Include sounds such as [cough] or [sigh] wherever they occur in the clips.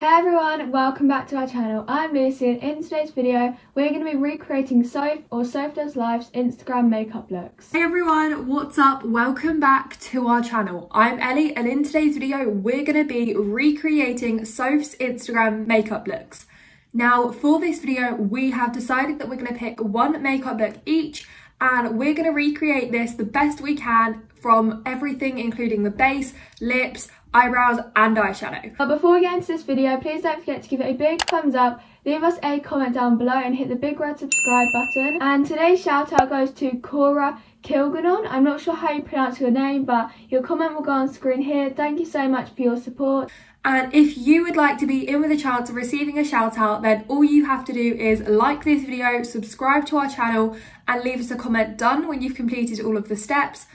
Hey everyone, welcome back to our channel. I'm Lucy and in today's video we're going to be recreating Soph or Soph Does Life's Instagram makeup looks. Hey everyone, what's up? Welcome back to our channel. I'm Ellie and in today's video we're going to be recreating Soph's Instagram makeup looks. Now for this video we have decided that we're going to pick one makeup look each and we're going to recreate this the best we can from everything including the base, lips, eyebrows and eyeshadow. But before we get into this video, please don't forget to give it a big thumbs up, leave us a comment down below and hit the big red subscribe button. And today's shout out goes to Cora Kilganon. I'm not sure how you pronounce your name, but your comment will go on screen here. Thank you so much for your support. And if you would like to be in with a chance of receiving a shout out, then all you have to do is like this video, subscribe to our channel and leave us a comment done when you've completed all of the steps.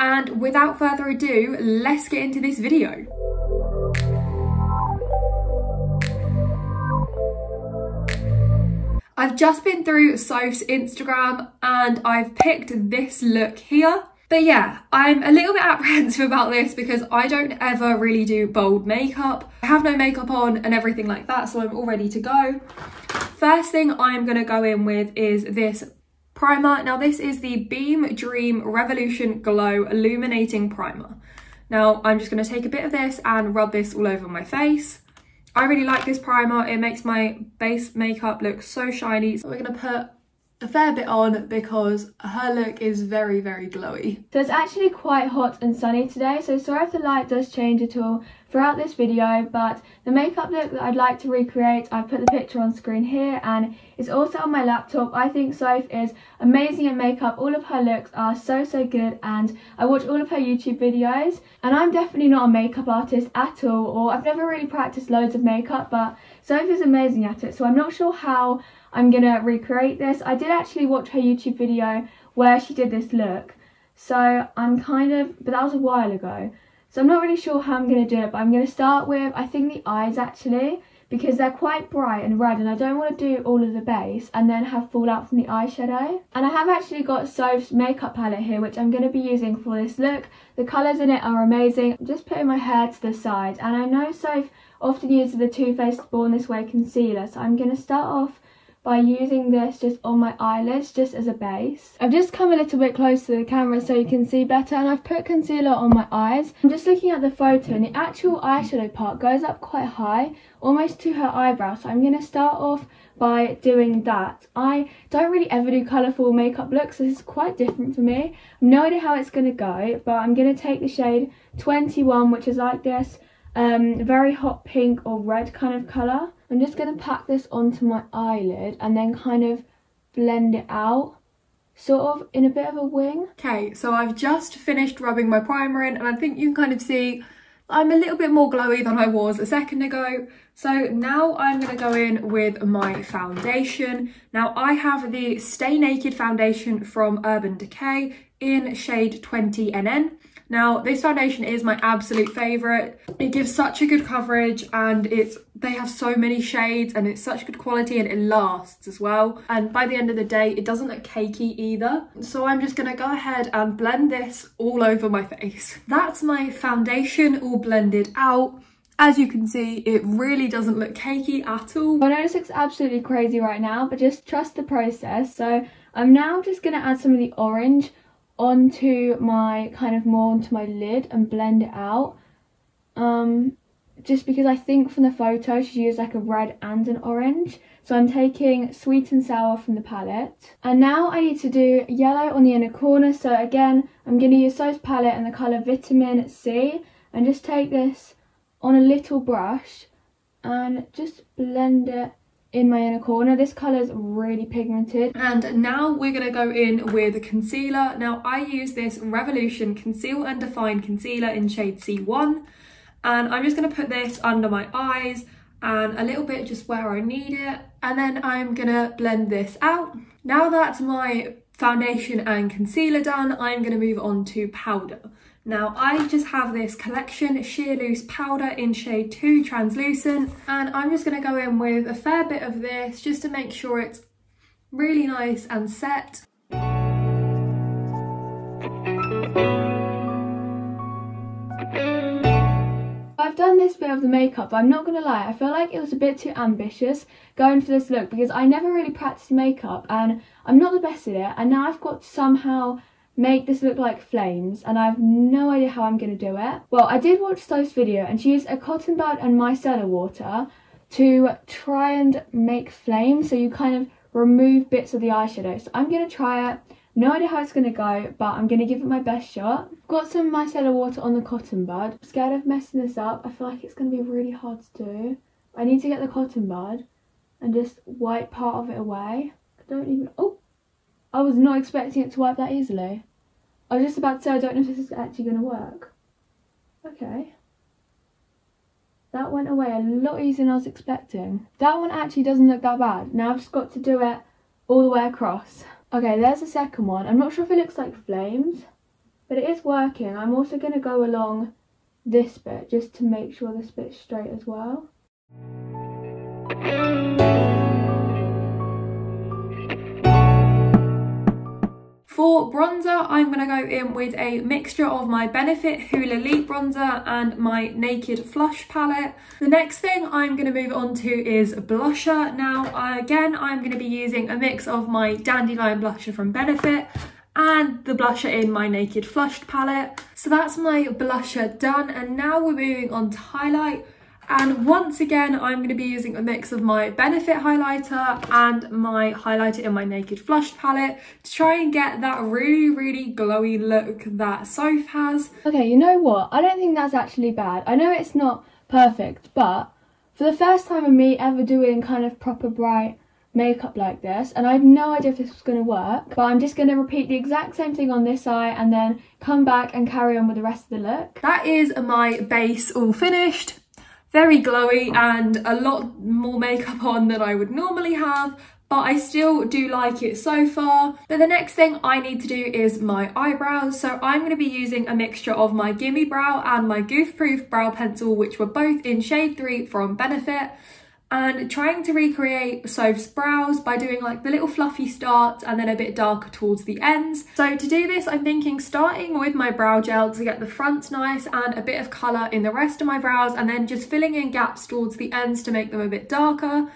And without further ado, let's get into this video. I've just been through Soph's Instagram and I've picked this look here. But yeah, I'm a little bit [laughs] apprehensive about this because I don't ever really do bold makeup. I have no makeup on and everything like that, so I'm all ready to go. First thing I'm gonna go in with is this primer. Now this is the Beam Dream Revolution Glow Illuminating Primer. Now I'm just going to take a bit of this and rub this all over my face. I really like this primer. It makes my base makeup look so shiny. So we're going to put a fair bit on because her look is very, very glowy. So it's actually quite hot and sunny today, so sorry if the light does change at all throughout this video, but the makeup look that I'd like to recreate, I've put the picture on screen here and it's also on my laptop. I think Soph is amazing at makeup. All of her looks are so, so good and I watch all of her YouTube videos and I'm definitely not a makeup artist at all or I've never really practiced loads of makeup, but Soph is amazing at it, so I'm not sure how I'm gonna recreate this. I did actually watch her YouTube video where she did this look. So I'm kind of, but that was a while ago. So I'm not really sure how I'm going to do it, but I'm going to start with, I think the eyes actually, because they're quite bright and red and I don't want to do all of the base and then have fallout from the eyeshadow. And I have actually got Soph's makeup palette here, which I'm going to be using for this look. The colours in it are amazing. I'm just putting my hair to the side and I know Soph often uses the Too Faced Born This Way concealer, so I'm going to start off by using this just on my eyelids just as a base. I've just come a little bit closer to the camera so you can see better and I've put concealer on my eyes. I'm just looking at the photo and the actual eyeshadow part goes up quite high, almost to her eyebrow. So I'm going to start off by doing that. I don't really ever do colourful makeup looks, this is quite different for me. I have no idea how it's going to go, but I'm going to take the shade 21, which is like this um, very hot pink or red kind of colour. I'm just going to pack this onto my eyelid and then kind of blend it out sort of in a bit of a wing. Okay, so I've just finished rubbing my primer in and I think you can kind of see I'm a little bit more glowy than I was a second ago. So now I'm going to go in with my foundation. Now I have the Stay Naked foundation from Urban Decay in shade 20NN. Now, this foundation is my absolute favourite. It gives such a good coverage and it's they have so many shades and it's such good quality and it lasts as well. And by the end of the day, it doesn't look cakey either. So I'm just gonna go ahead and blend this all over my face. That's my foundation all blended out. As you can see, it really doesn't look cakey at all. I know this looks absolutely crazy right now, but just trust the process. So I'm now just gonna add some of the orange onto my kind of more onto my lid and blend it out. Um just because I think from the photo she used like a red and an orange. So I'm taking sweet and sour from the palette. And now I need to do yellow on the inner corner. So again I'm going to use Soph's palette and the colour vitamin C and just take this on a little brush and just blend it in my inner corner. This colour is really pigmented. And now we're to go in with a concealer. Now I use this Revolution Conceal and Define Concealer in shade C1. And I'm just to put this under my eyes and a little bit just where I need it. And then I'm to blend this out. Now that my foundation and concealer done, I'm to move on to powder. Now I just have this collection sheer loose powder in shade 2 translucent and I'm just going to go in with a fair bit of this just to make sure it's really nice and set. I've done this bit of the makeup, but I'm not gonna lie, I feel like it was a bit too ambitious going for this look because I never really practiced makeup and I'm not the best at it and now I've got to somehow make this look like flames and I have no idea how I'm going to do it. Well, I did watch Soph's video and she used a cotton bud and micellar water to try and make flames so you kind of remove bits of the eyeshadow. So I'm going to try it. No idea how it's going to go, but I'm going to give it my best shot. Got some micellar water on the cotton bud. I'm scared of messing this up. I feel like it's going to be really hard to do. I need to get the cotton bud and just wipe part of it away. I don't even... Oh! I was not expecting it to wipe that easily. I was just about to say I don't know if this is actually going to work. Okay. That went away a lot easier than I was expecting. That one actually doesn't look that bad. Now I've just got to do it all the way across. Okay, there's the second one. I'm not sure if it looks like flames, but it is working. I'm also going to go along this bit just to make sure this bit's straight as well. For bronzer, I'm going to go in with a mixture of my Benefit Hoola Lite bronzer and my Naked Flush palette. The next thing I'm going to move on to is blusher. Now, again, I'm going to be using a mix of my Dandelion blusher from Benefit and the blusher in my Naked Flushed palette. So that's my blusher done and now we're moving on to highlight. And once again, I'm going to be using a mix of my Benefit highlighter and my highlighter in my Naked Flush palette to try and get that really, really glowy look that Soph has. Okay, you know what? I don't think that's actually bad. I know it's not perfect, but for the first time of me ever doing kind of proper bright makeup like this and I had no idea if this was going to work but I'm just going to repeat the exact same thing on this eye and then come back and carry on with the rest of the look. That is my base all finished very glowy and a lot more makeup on than I would normally have but I still do like it so far. But the next thing I need to do is my eyebrows. So I'm going to be using a mixture of my Gimme Brow and my Goof Proof Brow Pencil, which were both in shade 3 from Benefit and trying to recreate Soph's brows by doing like the little fluffy start and then a bit darker towards the ends. So to do this, I'm thinking starting with my brow gel to get the front nice and a bit of colour in the rest of my brows and then just filling in gaps towards the ends to make them a bit darker.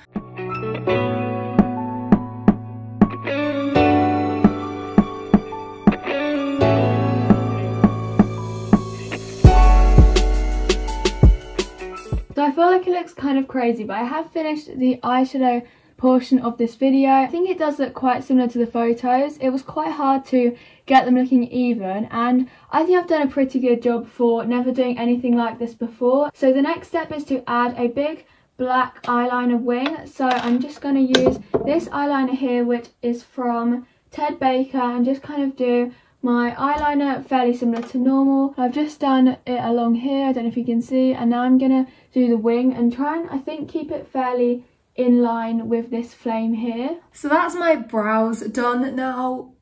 Feel like it looks kind of crazy, but I have finished the eyeshadow portion of this video. I think it does look quite similar to the photos. It was quite hard to get them looking even and I think I've done a pretty good job for never doing anything like this before. So the next step is to add a big black eyeliner wing. So I'm just going to use this eyeliner here which is from Ted Baker and just kind of do my eyeliner fairly similar to normal. I've just done it along here, I don't know if you can see, and now I'm to do the wing and try and, I think, keep it fairly in line with this flame here. So that's my brows done now,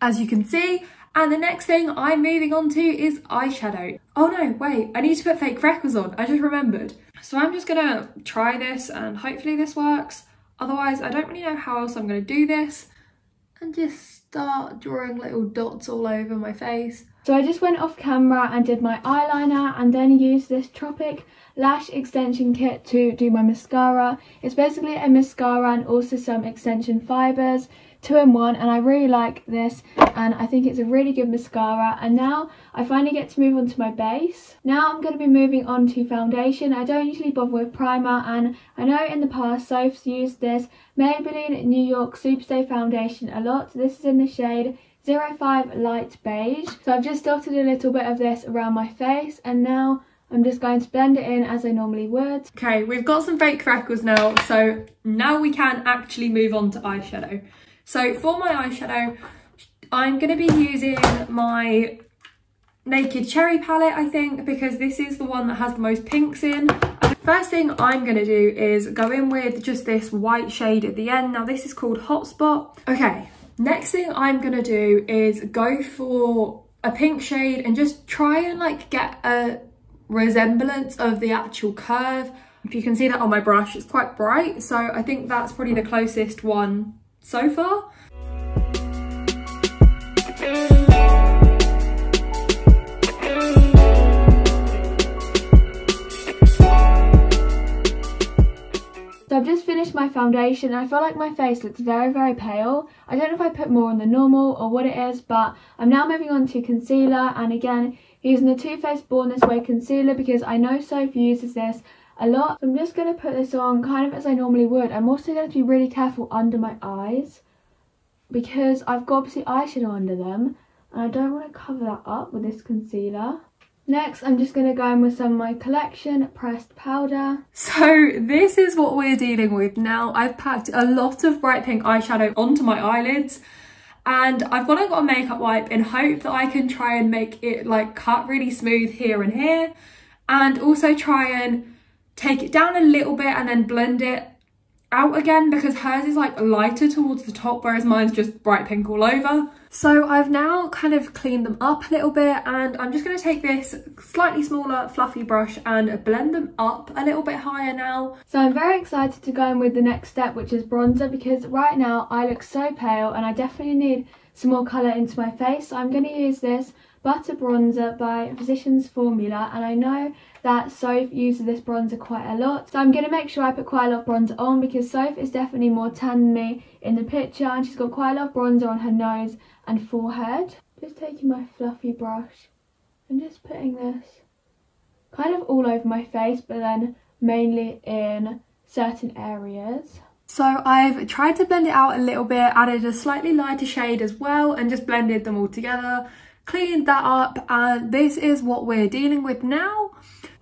as you can see. And the next thing I'm moving on to is eyeshadow. Oh no, wait, I need to put fake freckles on, I just remembered. So I'm just gonna try this and hopefully this works. Otherwise, I don't really know how else I'm gonna do this. And just start drawing little dots all over my face. So I just went off camera and did my eyeliner and then used this Tropic lash extension kit to do my mascara. It's basically a mascara and also some extension fibres two in one and I really like this and I think it's a really good mascara and now I finally get to move on to my base. Now I'm going to be moving on to foundation. I don't usually bother with primer and I know in the past Soph's used this Maybelline New York Superstay foundation a lot. This is in the shade 05 Light Beige. So I've just dotted a little bit of this around my face and now I'm just going to blend it in as I normally would. Okay, we've got some fake freckles now, so now we can actually move on to eyeshadow. So for my eyeshadow, I'm going to be using my Naked Cherry palette, I think, because this is the one that has the most pinks in. First thing I'm going to do is go in with just this white shade at the end. Now this is called Hotspot. Okay, next thing I'm going to do is go for a pink shade and just try and like get a resemblance of the actual curve. If you can see that on my brush, it's quite bright. So I think that's probably the closest one so far. So I've just finished my foundation and I feel like my face looks very, very pale. I don't know if I put more on the normal or what it is, but I'm now moving on to concealer and again, using the Too Faced Born This Way concealer because I know Sophie uses this a lot. So I'm just going to put this on kind of as I normally would. I'm also going to be really careful under my eyes because I've got obviously eyeshadow under them and I don't want to cover that up with this concealer. Next, I'm just going to go in with some of my collection pressed powder. So this is what we're dealing with now. I've packed a lot of bright pink eyeshadow onto my eyelids and I've gone and got a makeup wipe in hope that I can try and make it like cut really smooth here and here and also try and take it down a little bit and then blend it out again because hers is like lighter towards the top whereas mine's just bright pink all over. So I've now kind of cleaned them up a little bit and I'm just going to take this slightly smaller fluffy brush and blend them up a little bit higher now. So I'm very excited to go in with the next step which is bronzer because right now I look so pale and I definitely need some more colour into my face. So I'm going to use this Butter Bronzer by Physicians Formula and I know that Soph uses this bronzer quite a lot. So I'm going to make sure I put quite a lot of bronzer on because Soph is definitely more tan than me in the picture and she's got quite a lot of bronzer on her nose and forehead. Just taking my fluffy brush and just putting this kind of all over my face but then mainly in certain areas. So I've tried to blend it out a little bit, added a slightly lighter shade as well and just blended them all together, cleaned that up and this is what we're dealing with now.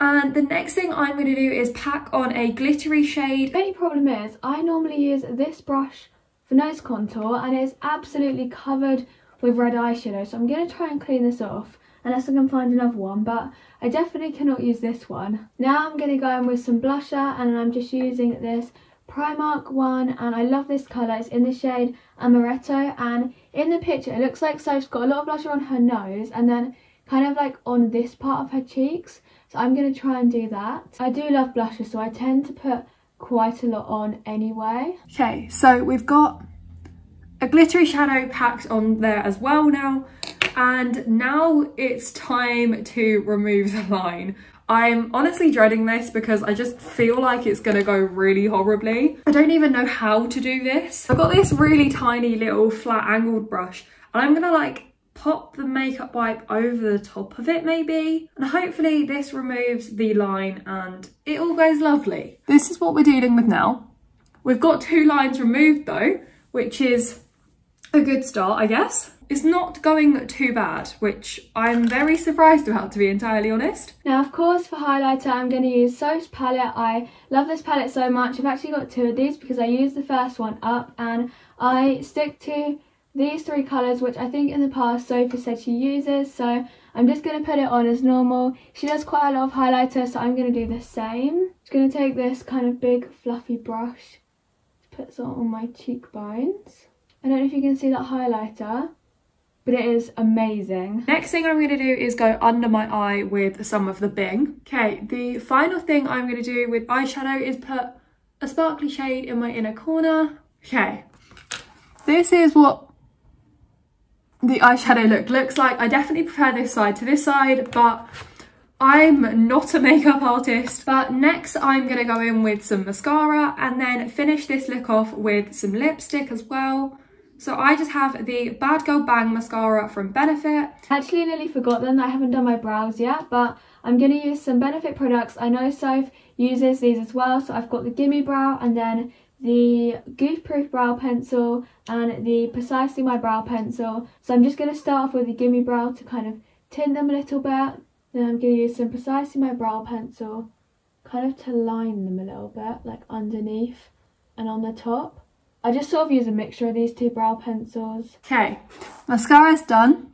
And the next thing I'm going to do is pack on a glittery shade. The only problem is I normally use this brush for nose contour and it's absolutely covered with red eyeshadow. So I'm going to try and clean this off unless I can find another one. But I definitely cannot use this one. Now I'm going to go in with some blusher and I'm just using this Primark one and I love this colour. It's in the shade Amaretto and in the picture it looks like Soph's got a lot of blusher on her nose and then kind of like on this part of her cheeks. So I'm going to try and do that. I do love blushes, so I tend to put quite a lot on anyway. Okay, so we've got a glittery shadow packed on there as well now. And now it's time to remove the line. I'm honestly dreading this because I just feel like it's gonna go really horribly. I don't even know how to do this. I've got this really tiny little flat angled brush and I'm gonna like pop the makeup wipe over the top of it maybe and hopefully this removes the line and it all goes lovely. This is what we're dealing with now. We've got two lines removed though which is a good start I guess. It's not going too bad, which I'm very surprised about to be entirely honest. Now of course for highlighter I'm going to use Soph's palette. I love this palette so much. I've actually got two of these because I used the first one up and I stick to these three colours which I think in the past Sophie said she uses so I'm just going to put it on as normal. She does quite a lot of highlighter so I'm going to do the same. I'm just going to take this kind of big fluffy brush put some on my cheekbones. I don't know if you can see that highlighter but it is amazing. Next thing I'm going to do is go under my eye with some of the Bing. Okay, the final thing I'm going to do with eyeshadow is put a sparkly shade in my inner corner. Okay, this is what the eyeshadow look looks like. I definitely prefer this side to this side, but I'm not a makeup artist. But next I'm gonna go in with some mascara and then finish this look off with some lipstick as well. So I just have the BADgal BANG mascara from Benefit. I actually nearly forgot then I haven't done my brows yet, but I'm going to use some Benefit products. I know Soph uses these as well, so I've got the Gimme Brow and then the Goof Proof Brow Pencil and the Precisely My Brow Pencil. So I'm just going to start off with the Gimme Brow to kind of tint them a little bit. Then I'm going to use some Precisely My Brow Pencil kind of to line them a little bit, like underneath and on the top. I just sort of use a mixture of these two brow pencils. Okay, mascara's done.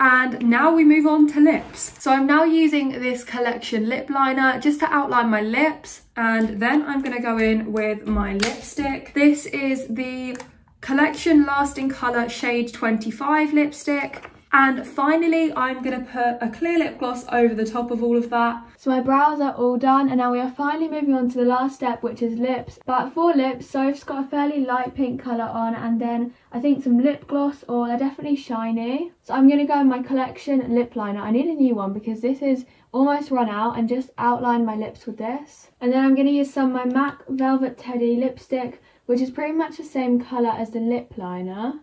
And now we move on to lips. So I'm now using this collection lip liner just to outline my lips. And then I'm gonna go in with my lipstick. This is the collection lasting color shade 25 lipstick. And finally, I'm going to put a clear lip gloss over the top of all of that. So my brows are all done and now we are finally moving on to the last step which is lips. But for lips, Soph's got a fairly light pink colour on and then I think some lip gloss or they're definitely shiny. So I'm going to go in my collection lip liner. I need a new one because this is almost run out and just outline my lips with this. And then I'm going to use some my MAC Velvet Teddy lipstick which is pretty much the same colour as the lip liner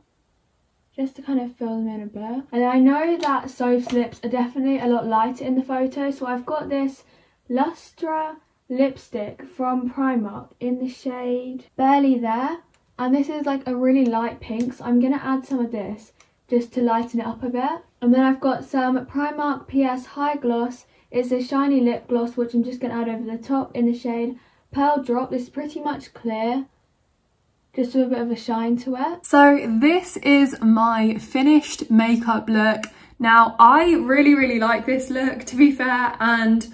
just to kind of fill them in a bit. And I know that Soph's lips are definitely a lot lighter in the photo, so I've got this Lustra lipstick from Primark in the shade Barely There. And this is like a really light pink, so I'm going to add some of this just to lighten it up a bit. And then I've got some Primark PS High Gloss. It's a shiny lip gloss, which I'm just going to add over the top in the shade Pearl Drop. This is pretty much clear just with a bit of a shine to it. So this is my finished makeup look. Now I really, really like this look to be fair and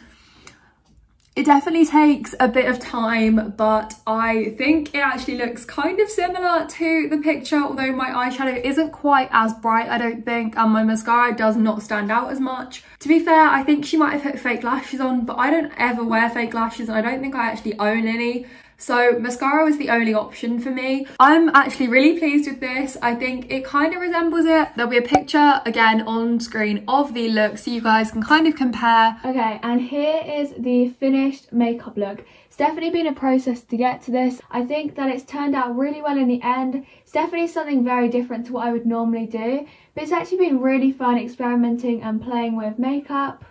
it definitely takes a bit of time, but I think it actually looks kind of similar to the picture, although my eyeshadow isn't quite as bright, I don't think, and my mascara does not stand out as much. To be fair, I think she might have put fake lashes on, but I don't ever wear fake lashes, and I don't think I actually own any. So mascara was the only option for me. I'm actually really pleased with this. I think it kind of resembles it. There'll be a picture again on screen of the look so you guys can kind of compare. Okay, and here is the finished makeup look. It's definitely been a process to get to this. I think that it's turned out really well in the end. It's definitely something very different to what I would normally do, but it's actually been really fun experimenting and playing with makeup.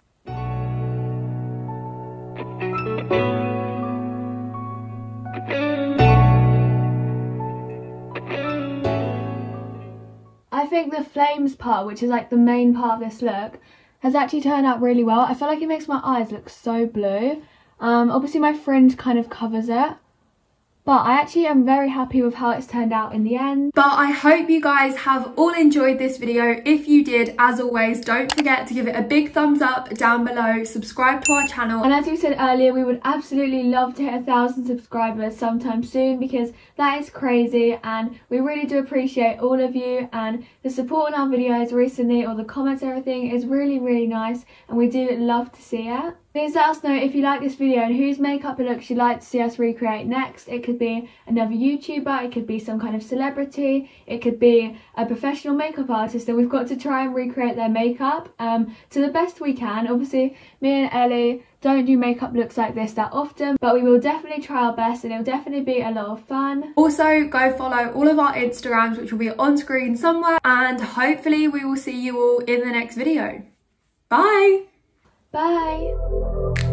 Think the flames part, which is like the main part of this look, has actually turned out really well. I feel like it makes my eyes look so blue. Um, obviously my fringe kind of covers it. But I actually am very happy with how it's turned out in the end. But I hope you guys have all enjoyed this video. If you did, as always, don't forget to give it a big thumbs up down below, subscribe to our channel. And as we said earlier, we would absolutely love to hit a thousand subscribers sometime soon because that is crazy and we really do appreciate all of you and the support on our videos recently or the comments everything is really really nice and we do love to see it. Please let us know if you like this video and whose makeup looks you'd like to see us recreate next. It could be another YouTuber, it could be some kind of celebrity, it could be a professional makeup artist and we've got to try and recreate their makeup um, to the best we can. Obviously, me and Ellie don't do makeup looks like this that often, but we will definitely try our best and it'll definitely be a lot of fun. Also, go follow all of our Instagrams, which will be on screen somewhere, and hopefully we will see you all in the next video. Bye! Bye.